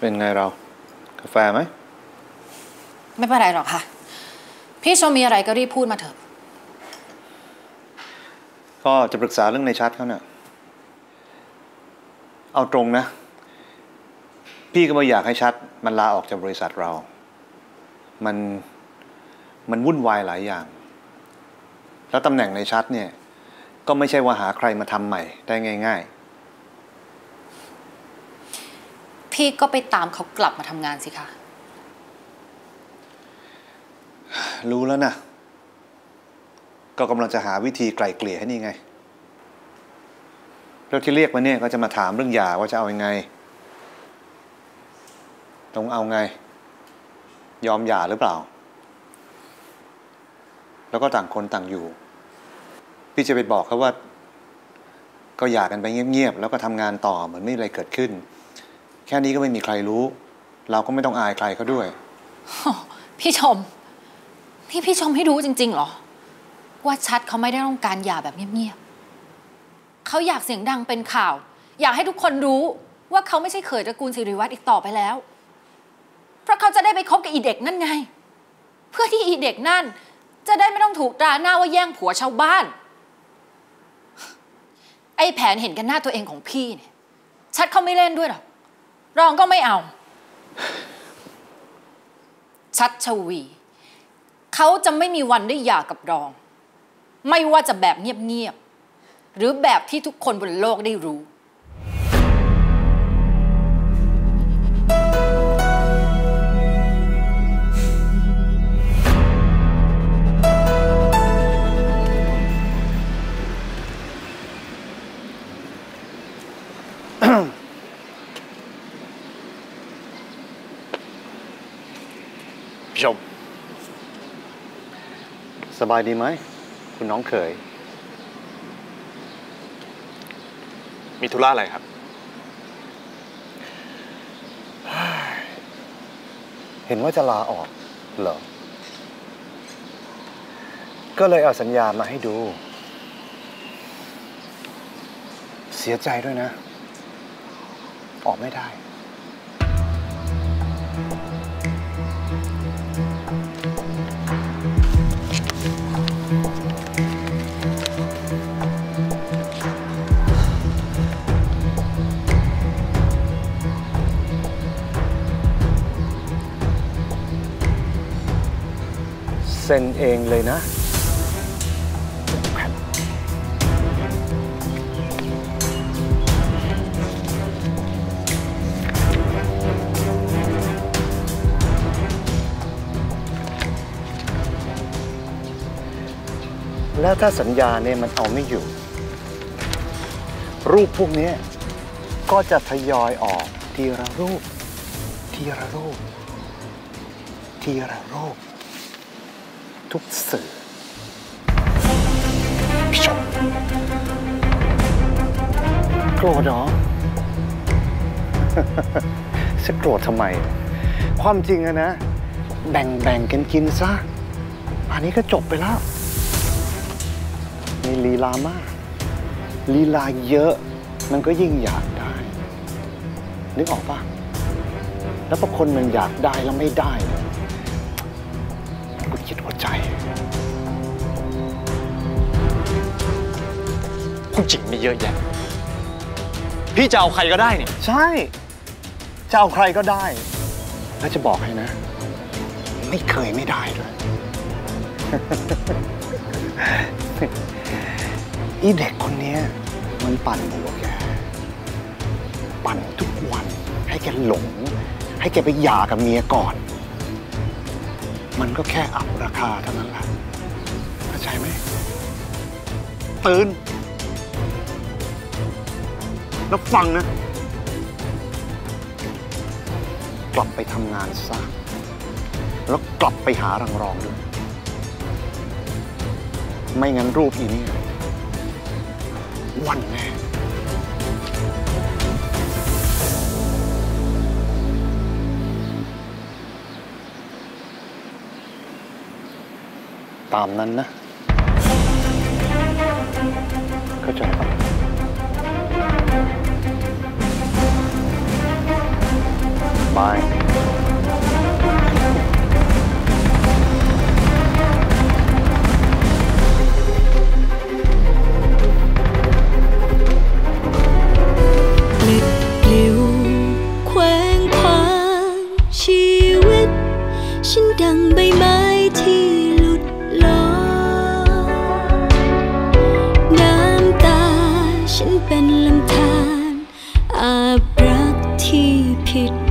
เป็นไงเรา กาแฟไหม ไม่เป็นไรหรอกค่ะ พี่ชมมีอะไรก็รีบพูดมาเถอะ ก็จะปรึกษาเรื่องในชัดเขาเนี่ยเอาตรงนะ พี่ก็ไม่อยากให้ชัด มันลาออกจากบริษัทเรา มันมันวุ่นวายหลายอย่าง แล้วตำแหน่งในชัดเนี่ย ก็ไม่ใช่ว่าหาใครมาทำใหม่ได้ง่าย พี่ก็ไปตามเขากลับมาทำงานสิคะ รู้แล้วนะ ก็กำลังจะหาวิธีไกล่เกลี่ยให้นี่ไง แล้วที่เรียกมาเนี่ยก็จะมาถามเรื่องหย่าว่าจะเอาอยัางไง ต้องเอาไง ยอมหย่าหรือเปล่า แล้วก็ต่างคนต่างอยู่ พี่จะไปบอกเขาว่า ก็หย่ากันไปเงียบๆแล้วก็ทำงานต่อเหมือนไม่มีอะไรเกิดขึ้น แค่นี้ก็ไม่มีใครรู้ เราก็ไม่ต้องอายใครเขาด้วย พี่ชมพี่พี่ชมให้รู้จริงๆเหรอ ว่าชัดเขาไม่ได้ต้องการหย่าแบบเงียบๆเขาอยากเสียงดังเป็นข่าว อยากให้ทุกคนรู้ว่าเขาไม่ใช่เขยตระกูลสิริวัตรอีกต่อไปแล้ว เพราะเขาจะได้ไปคบกับอีเด็กนั่นไง เพื่อที่อีเด็กนั่น จะได้ไม่ต้องถูกตราหน้าว่าแย่งผัวชาวบ้าน ไอ้แผนเห็นกันหน้าตัวเองของพี่เนี่ยชัดเขาไม่เล่นด้วยหรอก รองก็ไม่เอา ชัดชวี เขาจะไม่มีวันได้หย่ากับรอง ไม่ว่าจะแบบเงียบๆ หรือแบบที่ทุกคนบนโลกได้รู้ พี่ชม สบายดีไหม คุณน้องเขย มีธุระอะไรครับ เห็นว่าจะลาออก เหรอ ก็เลยเอาสัญญามาให้ดู เสียใจด้วยนะ ออกไม่ได้ ซ็นเองเลยนะ แล้วถ้าสัญญาเนี่ยมันเอาไม่อยู่ รูปพวกนี้ก็จะทยอยออกทีละรูป ทีละรูป ทีละรูป ทุกสื่อพี่ชมโกรธเหรอจะโกรธทำไม ความจริงอะนะ แบ่งแบ่งกันกินซะอันนี้ก็จบไปแล้ว มีลีลามากลีลาเยอะมันก็ยิ่งอยากได้ นึกออกปะแล้วพอคนมันอยากได้แล้วไม่ได้ ผู้หญิงมีเยอะแยะ พี่จะเอาใครก็ได้นี่ ใช่ จะเอาใครก็ได้ แล้วจะบอกให้นะ ไม่เคยไม่ได้ด้วย อีเด็กคนเนี้ยมันปั่นหัวแก ปั่นทุกวัน ให้แกหลง ให้แกไปหย่ากับเมียก่อน มันก็แค่อับราคาเท่านั้นแหละเข้าใจไหมตื่น แล้วฟังนะ กลับไปทำงานซะแล้วกลับไปหารังรองด้วย ไม่งั้นรูปอีนี่วันแน่ตามนั้นนะเข้าใจปะ mine. Liu khoang างชีวิต ฉันดังใบไม้ที่หลุดลอยน้ำตา ฉันเป็นลำธารอาบรัที่ผิด